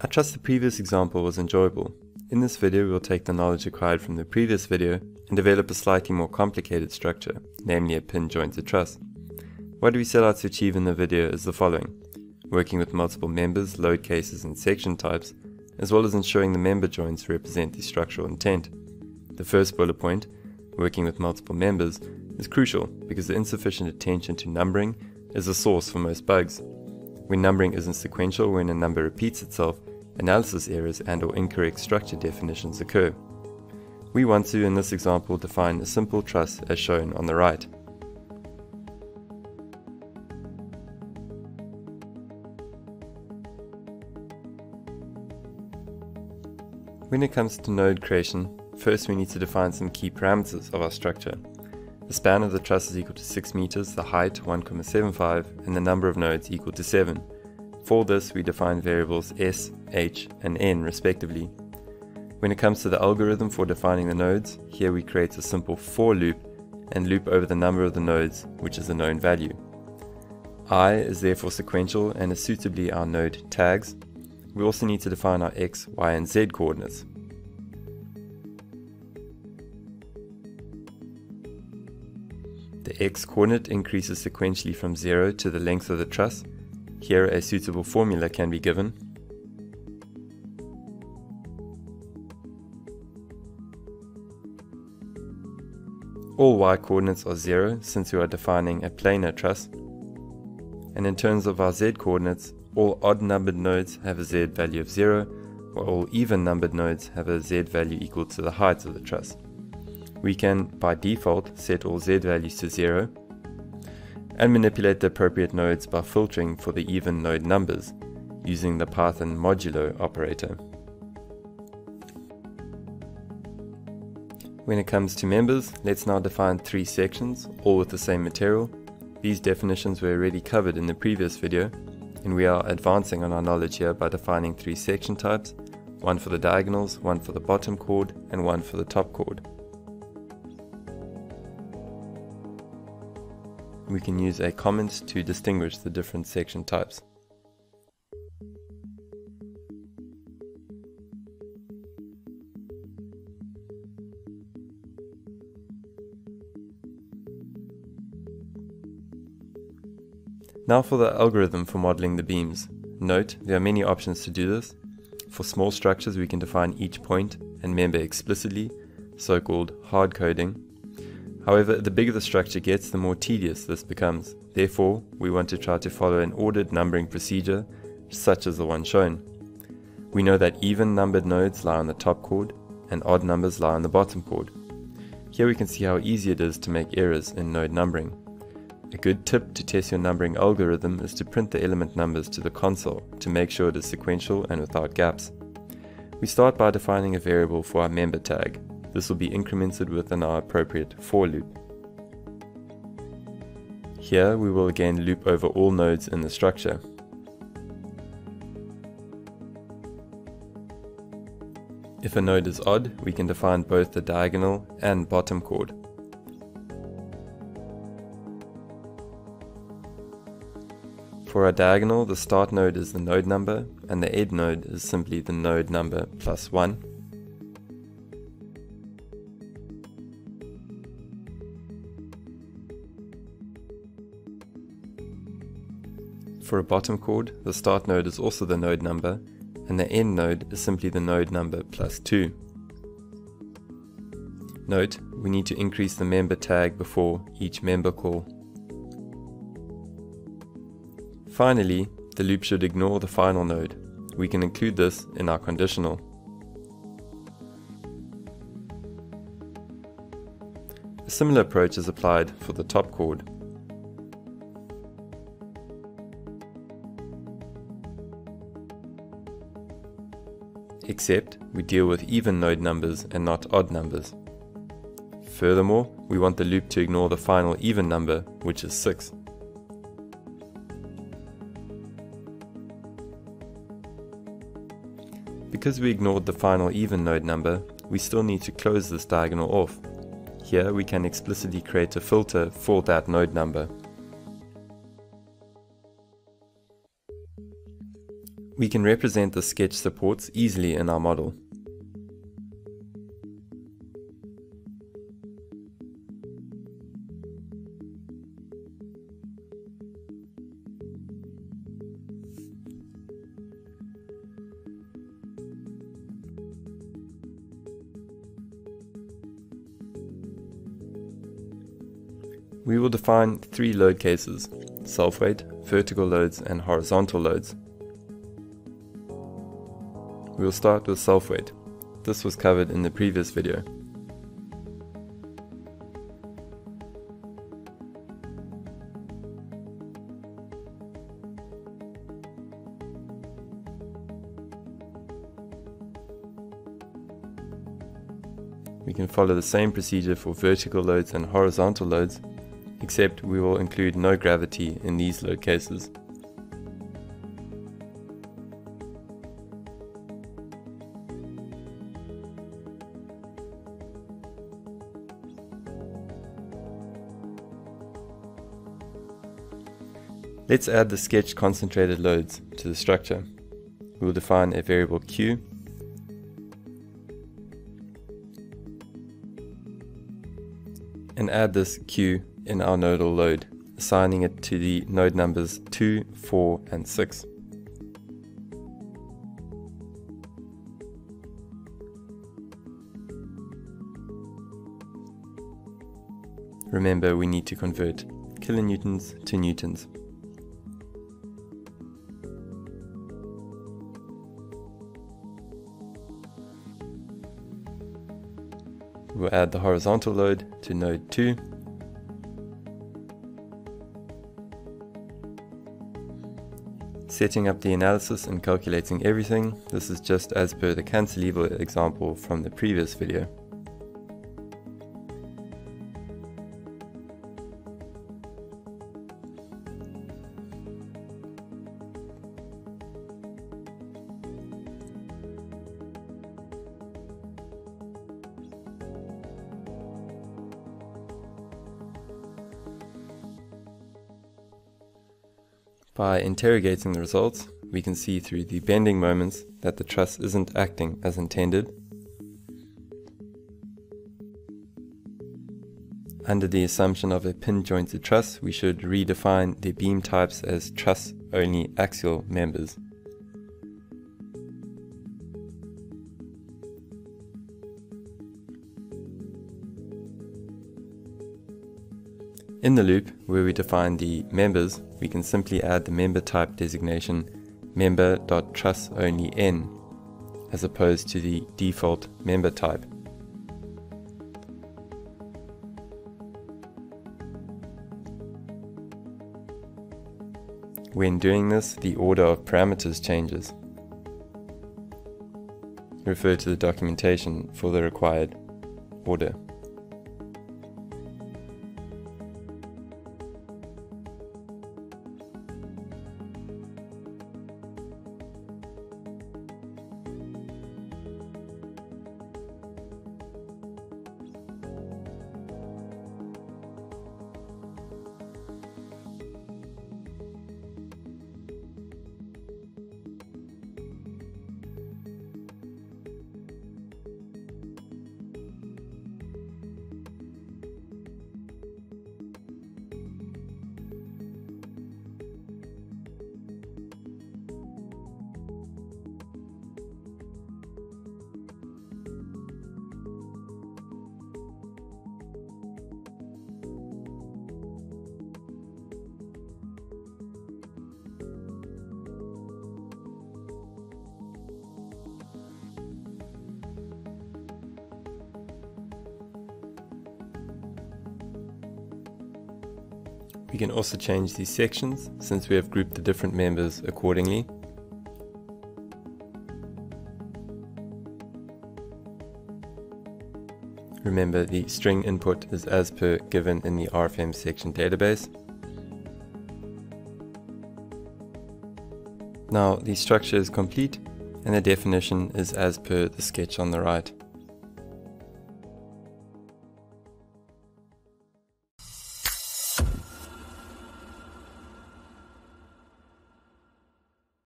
I trust the previous example was enjoyable. In this video we'll take the knowledge acquired from the previous video and develop a slightly more complicated structure, namely a pin jointed truss. What we set out to achieve in the video is the following. Working with multiple members, load cases and section types, as well as ensuring the member joints represent the structural intent. The first bullet point, working with multiple members, is crucial because the insufficient attention to numbering is a source for most bugs. When numbering isn't sequential when a number repeats itself, analysis errors and or incorrect structure definitions occur. We want to, in this example, define a simple truss as shown on the right. When it comes to node creation, first we need to define some key parameters of our structure. The span of the truss is equal to 6 meters, the height 1.75, and the number of nodes equal to 7. For this, we define variables s, h, and n respectively. When it comes to the algorithm for defining the nodes, here we create a simple for loop and loop over the number of the nodes, which is a known value. i is therefore sequential and is suitably our node tags. We also need to define our x, y, and z coordinates. The x-coordinate increases sequentially from 0 to the length of the truss. Here a suitable formula can be given. All y-coordinates are 0 since we are defining a planar truss. And in terms of our z-coordinates, all odd numbered nodes have a z value of 0, while all even numbered nodes have a z value equal to the height of the truss. We can, by default, set all z values to 0 and manipulate the appropriate nodes by filtering for the even node numbers using the Python modulo operator. When it comes to members, let's now define three sections, all with the same material. These definitions were already covered in the previous video, and we are advancing on our knowledge here by defining three section types, one for the diagonals, one for the bottom chord, and one for the top chord. We can use a comment to distinguish the different section types. Now for the algorithm for modeling the beams. Note, there are many options to do this. For small structures we can define each point and member explicitly, so-called hard coding, However, the bigger the structure gets, the more tedious this becomes. Therefore, we want to try to follow an ordered numbering procedure, such as the one shown. We know that even numbered nodes lie on the top chord, and odd numbers lie on the bottom chord. Here we can see how easy it is to make errors in node numbering. A good tip to test your numbering algorithm is to print the element numbers to the console to make sure it is sequential and without gaps. We start by defining a variable for our member tag, this will be incremented within our appropriate for loop. Here we will again loop over all nodes in the structure. If a node is odd, we can define both the diagonal and bottom chord. For our diagonal, the start node is the node number, and the end node is simply the node number plus 1. For a bottom chord, the start node is also the node number, and the end node is simply the node number plus 2. Note, we need to increase the member tag before each member call. Finally, the loop should ignore the final node. We can include this in our conditional. A similar approach is applied for the top chord. Except we deal with even node numbers and not odd numbers. Furthermore, we want the loop to ignore the final even number, which is 6. Because we ignored the final even node number, we still need to close this diagonal off. Here we can explicitly create a filter for that node number. We can represent the sketch supports easily in our model. We will define three load cases, self-weight, vertical loads and horizontal loads. Will start with self-weight. This was covered in the previous video. We can follow the same procedure for vertical loads and horizontal loads except we will include no gravity in these load cases. Let's add the sketch concentrated loads to the structure. We will define a variable q and add this q in our nodal load, assigning it to the node numbers 2, 4 and 6. Remember we need to convert kilonewtons to newtons. We'll add the horizontal load to node 2 setting up the analysis and calculating everything. This is just as per the cantilever example from the previous video. By interrogating the results, we can see through the bending moments that the truss isn't acting as intended. Under the assumption of a pin-jointed truss, we should redefine the beam types as truss-only axial members. In the loop, where we define the members, we can simply add the member type designation member.trussOnlyN as opposed to the default member type. When doing this, the order of parameters changes. Refer to the documentation for the required order. We can also change these sections since we have grouped the different members accordingly. Remember the string input is as per given in the RFEM section database. Now the structure is complete and the definition is as per the sketch on the right.